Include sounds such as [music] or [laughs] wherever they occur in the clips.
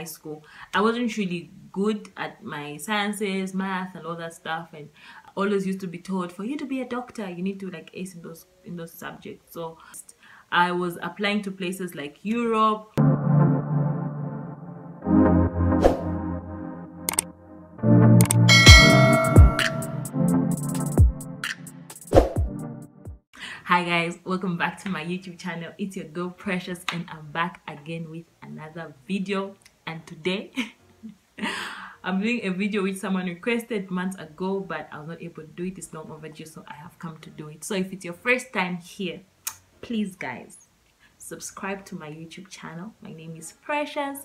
high school i wasn't really good at my sciences math and all that stuff and I always used to be told for you to be a doctor you need to like ace in those in those subjects. So i was applying to places like europe. Hi guys. Welcome back to my youtube channel. It's your girl precious and i'm back again with another video and today [laughs] i'm doing a video which someone requested months ago but i was not able to do it. It's long overdue so i have come to do it. So if it's your first time here please guys subscribe to my youtube channel. My name is precious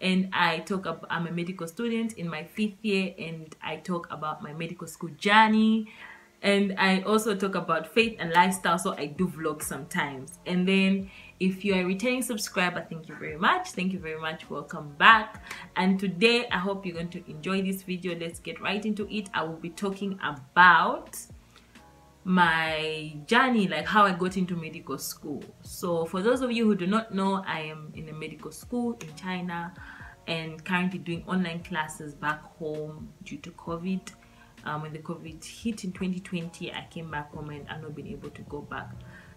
and I talk about I'm a medical student in my fifth year and I talk about my medical school journey and I also talk about faith and lifestyle so I do vlog sometimes. And then if you are a returning subscriber thank you very much. Thank you very much. Welcome back. And today I hope you're going to enjoy this video. Let's get right into it. I will be talking about my journey like how I got into medical school. So for those of you who do not know I am in a medical school in China and currently doing online classes back home due to COVID um, when the COVID hit in 2020, I came back home and I've not been able to go back.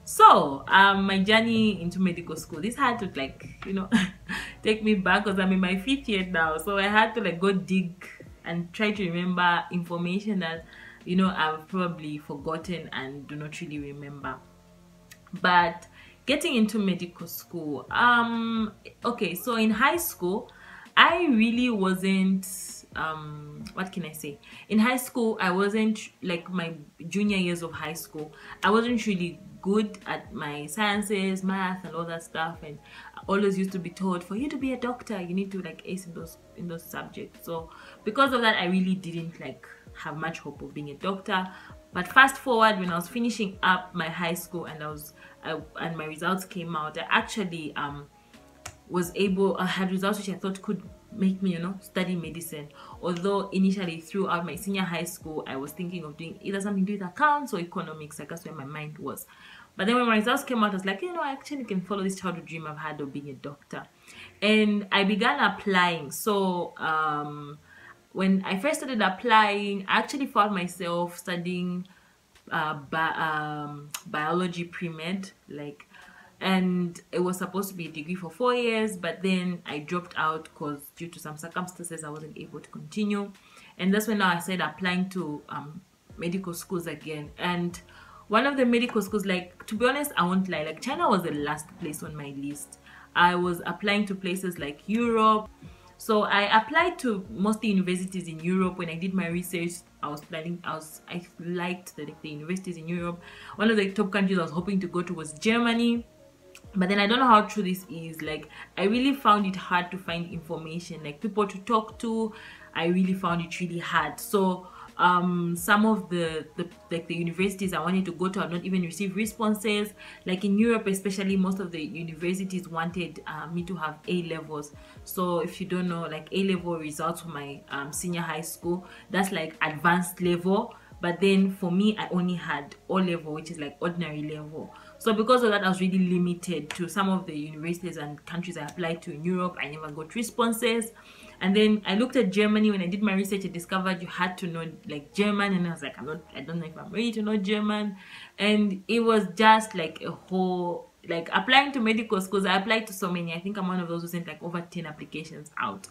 So, um, my journey into medical school, this had to like, you know, [laughs] take me back because I'm in my fifth year now. So I had to like go dig and try to remember information that, you know, I've probably forgotten and do not really remember. But getting into medical school, um, okay, so in high school, I really wasn't um what can i say? In high school i wasn't like my junior years of high school i wasn't really good at my sciences math and all that stuff and I always used to be told for you to be a doctor you need to like ace in those in those subjects. So because of that i really didn't like have much hope of being a doctor. But fast forward when i was finishing up my high school and i was I, and my results came out i actually um was able i had results which i thought could make me you know study medicine. Although initially throughout my senior high school i was thinking of doing either something to do with accounts or economics. Like that's where my mind was. But then when my results came out i was like you know i actually can follow this childhood dream i've had of being a doctor. And i began applying. So um, when i first started applying i actually found myself studying uh, bi um, biology pre-med like and it was supposed to be a degree for four years but then i dropped out because due to some circumstances i wasn't able to continue. And that's when i started applying to um, medical schools again. And one of the medical schools like to be honest i won't lie like china was the last place on my list. I was applying to places like europe. So i applied to mostly universities in europe. When i did my research i was planning i was i liked the, the universities in europe. One of the top countries i was hoping to go to was germany but then i don't know how true this is. Like i really found it hard to find information like people to talk to. I really found it really hard. So um some of the, the like the universities i wanted to go to have not even received responses. Like in europe especially most of the universities wanted uh, me to have a levels. So if you don't know like a level results for my um, senior high school that's like advanced level. But then for me i only had o level which is like ordinary level so because of that i was really limited to some of the universities and countries i applied to in europe. I never got responses. And then i looked at germany. When i did my research i discovered you had to know like german. And i was like i'm not i don't know if i'm ready to know german. And it was just like a whole like applying to medical schools. I applied to so many. I think i'm one of those who sent like over 10 applications out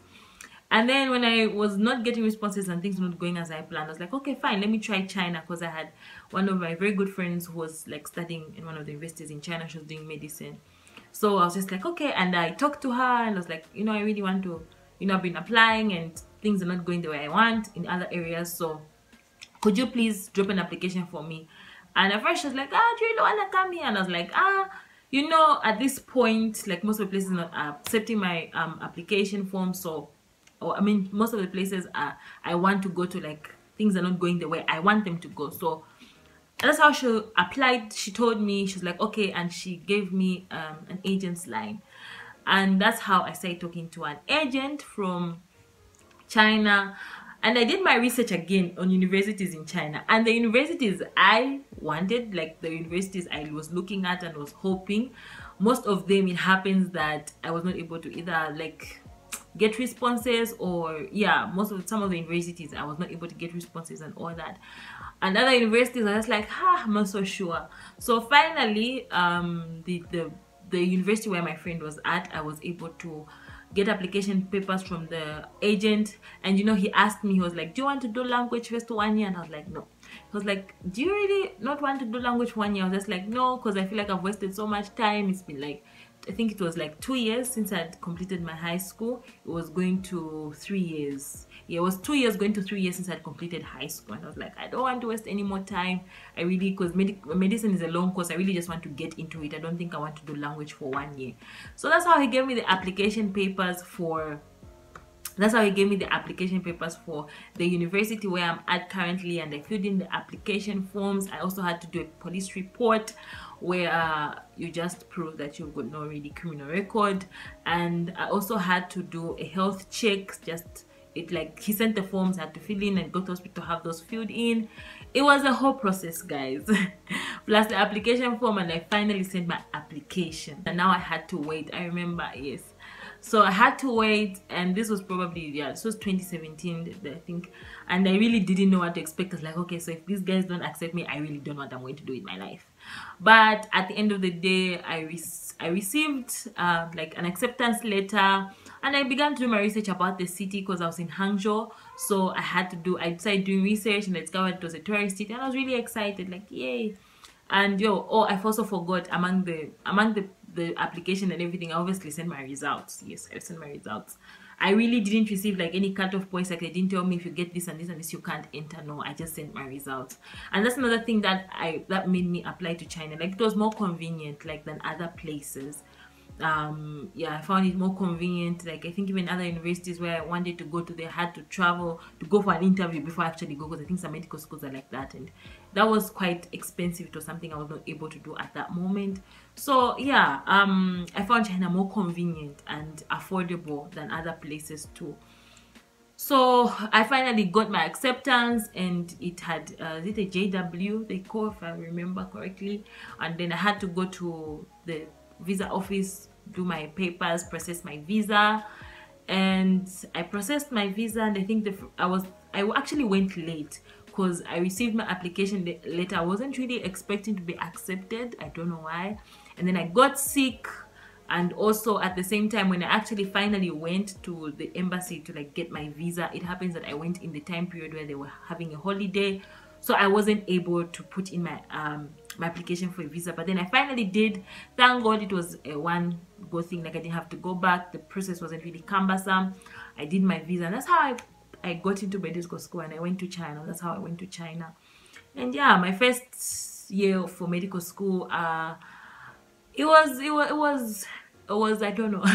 and then when i was not getting responses and things not going as i planned i was like okay fine let me try china because i had one of my very good friends who was like studying in one of the universities in china. She was doing medicine. So i was just like okay and i talked to her and i was like you know i really want to you know i've been applying and things are not going the way i want in other areas so could you please drop an application for me? And at first she was like ah do you really want to come here? And i was like ah you know at this point like most of the places not accepting my um application form so or I mean most of the places are I want to go to like things are not going the way I want them to go. So that's how she applied. She told me she's like okay and she gave me um, an agent's line. And that's how I started talking to an agent from China. And I did my research again on universities in China. And the universities I wanted like the universities I was looking at and was hoping most of them it happens that I was not able to either like get responses or yeah most of some of the universities i was not able to get responses and all that. And other universities i was like ah i'm not so sure. So finally um the the the university where my friend was at i was able to get application papers from the agent. And you know he asked me he was like do you want to do language first one year? And i was like no. He was like do you really not want to do language one year? I was just like no because i feel like i've wasted so much time. It's been like I think it was like two years since I'd completed my high school. It was going to three years. Yeah, it was two years going to three years since I'd completed high school. And I was like, I don't want to waste any more time. I really, because medic medicine is a long course, I really just want to get into it. I don't think I want to do language for one year. So that's how he gave me the application papers for that's how he gave me the application papers for the university where i'm at currently and i filled in the application forms i also had to do a police report where uh, you just prove that you've got no really criminal record. And i also had to do a health check just it like he sent the forms I had to fill in and go to hospital to have those filled in. It was a whole process guys. [laughs] Plus the application form and i finally sent my application. And now i had to wait i remember yes. So i had to wait and this was probably yeah this was 2017 i think. And i really didn't know what to expect. I was like okay so if these guys don't accept me i really don't know what i'm going to do in my life but at the end of the day i re i received uh, like an acceptance letter and i began to do my research about the city because i was in hangzhou so i had to do i decided doing research and i discovered it was a tourist city and i was really excited like yay and yo oh i also forgot among the among the the application and everything, I obviously sent my results. Yes, I sent my results. I really didn't receive like any cut-off points. Like they didn't tell me if you get this and this and this, you can't enter. No, I just sent my results. And that's another thing that I that made me apply to China. Like it was more convenient like than other places um yeah i found it more convenient like i think even other universities where i wanted to go to they had to travel to go for an interview before i actually go because i think some medical schools are like that and that was quite expensive It was something i was not able to do at that moment so yeah um i found china more convenient and affordable than other places too. So i finally got my acceptance and it had uh, is it a jw they call if i remember correctly? And then i had to go to the visa office do my papers process my visa. And i processed my visa and i think the i was i actually went late because i received my application letter i wasn't really expecting to be accepted. I don't know why and then i got sick and also at the same time when i actually finally went to the embassy to like get my visa it happens that i went in the time period where they were having a holiday. So i wasn't able to put in my um my application for a visa. But then i finally did. Thank god it was a one go thing like i didn't have to go back. The process wasn't really cumbersome. I did my visa and that's how i i got into medical school and i went to china. That's how i went to china. And yeah my first year for medical school uh it was it was it was, it was i don't know. [laughs]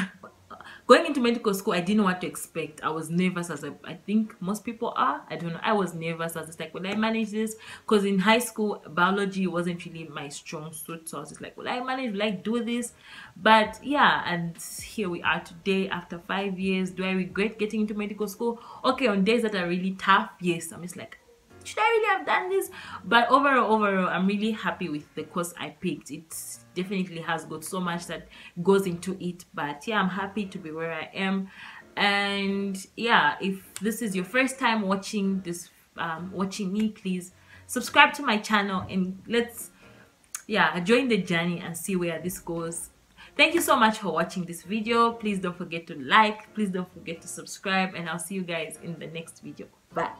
Going into medical school i didn't what to expect. I was nervous as I think most people are. I don't know. I was nervous as it's like will i manage this? Because in high school biology wasn't really my strong suit so i was just like will i manage? Will i do this? But yeah and here we are today after five years. Do i regret getting into medical school? Okay on days that are really tough yes i'm just like should I really have done this? But overall, overall, I'm really happy with the course I picked. It definitely has got so much that goes into it. But yeah, I'm happy to be where I am. And yeah, if this is your first time watching this, um, watching me, please subscribe to my channel and let's, yeah, join the journey and see where this goes thank you so much for watching this video please don't forget to like please don't forget to subscribe and i'll see you guys in the next video bye